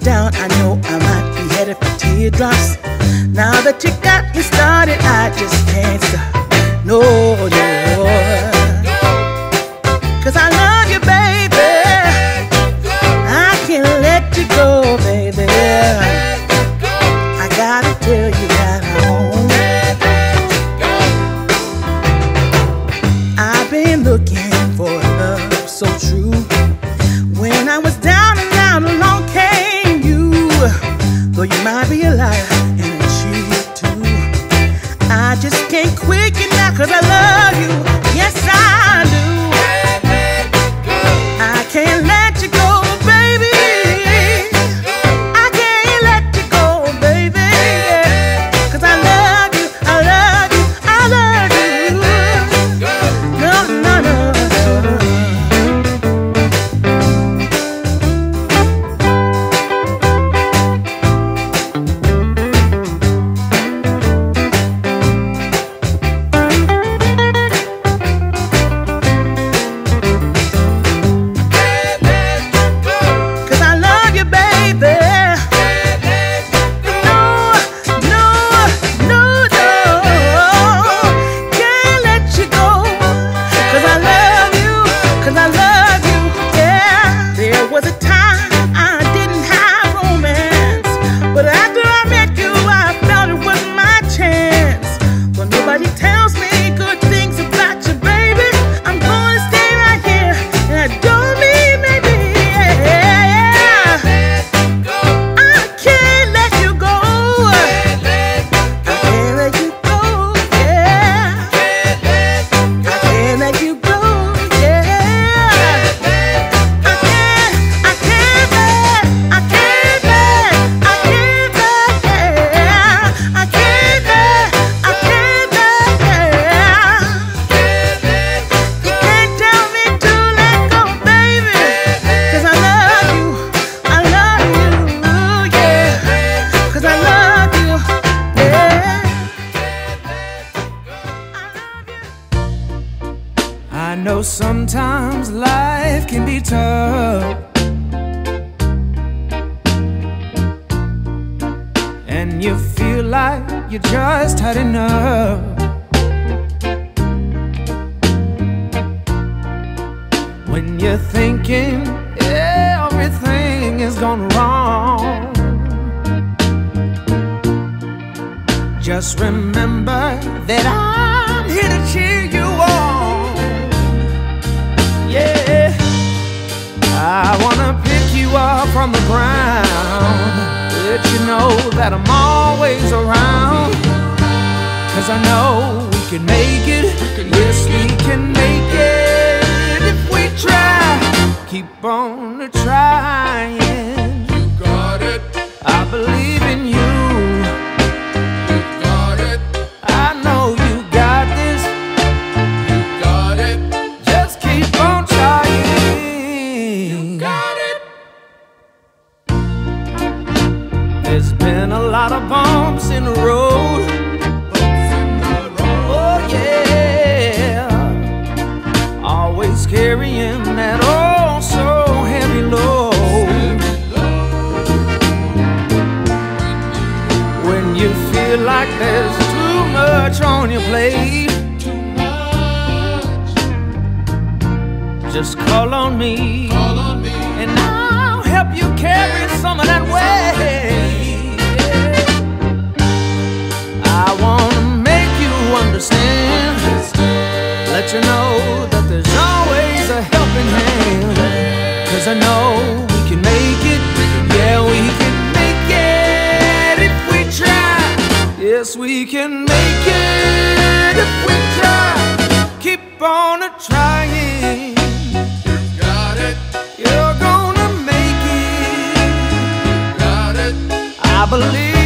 down, I know I might be headed for teardrops. Now that you got me started, I just can't stop. No, no. Cause I love you, baby. happy sometimes life can be tough. And you feel like you just had enough. When you're thinking everything is gone wrong, just remember that I'm here to cheer you. I wanna pick you up from the ground. Let you know that I'm always around. Cause I know we can make it. Yes, we can make it if we try. Keep on trying. There's been a lot of bumps in the road. Oh, yeah. Always carrying that oh so heavy load. When you feel like there's too much on your plate. Just call on call on me. and I'll help you carry some of that weight. Yes, we can make it if we try. Keep on a trying. You got it. You're gonna make it. You got it. I believe.